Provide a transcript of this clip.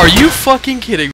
Are you fucking kidding